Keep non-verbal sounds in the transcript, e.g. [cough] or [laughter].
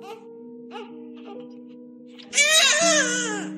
[laughs] yeah!